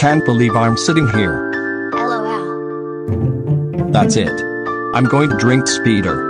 Can't believe I'm sitting here. LOL. That's it. I'm going to drink speeder.